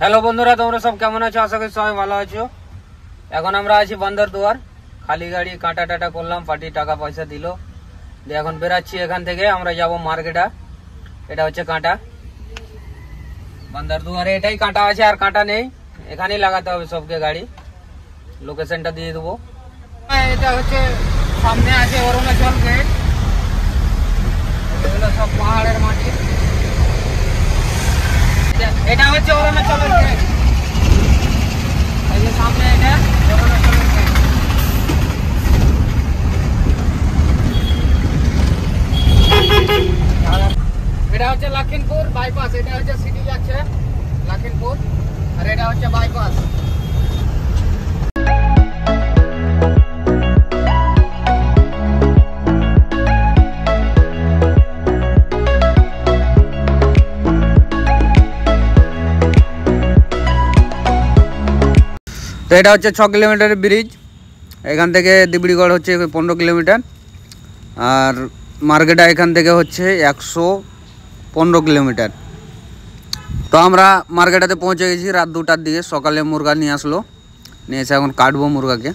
Hello বন্ধুরা, তোমরা সব কেমন আছো? আশা করি সবাই ভালো আছো। এখন আমরা আছি বান্দর দুয়ার। খালি গাড়ি, কাটা টাটা করলাম, পার্টি টাকা পয়সা দিল। দিয়ে এখন বেরাচ্ছি এখান থেকে, আমরা যাব মার্কেটা। এটা হচ্ছে কাঁটা। বান্দর দুয়ারে এটাই কাঁটা আছে, আর কাঁটা নেই। এখানেই লাগাতে হবে সবকে গাড়ি। লোকেশনটা দিয়ে দেবো। এটা হচ্ছে সামনে আছে, অরুণাচল গেট এগুলো সব পাহাড়ের মাটি এটা- এটা হচ্ছে অরুণাচলের গেট এই যে সামনে এটা অরুণাচলের গেট আর এটা হচ্ছে লখিমপুর বাইপাস এটা হচ্ছে সিটি যাচ্ছে লখিমপুর আর এটা হচ্ছে বাইপাস তো এটা হচ্ছে ছ কিলোমিটারের ব্রিজ এখান থেকে দিবড়িগড় হচ্ছে পনেরো কিলোমিটার, আর মার্কেটা এখান থেকে হচ্ছে একশো পনেরো কিলোমিটার তো আমরা মার্কেটাতে পৌঁছে গেছি রাত দুটার দিকে সকালে মুরগা নিয়ে আসলো নিয়ে এসে এখন কাটবো মুরগাকে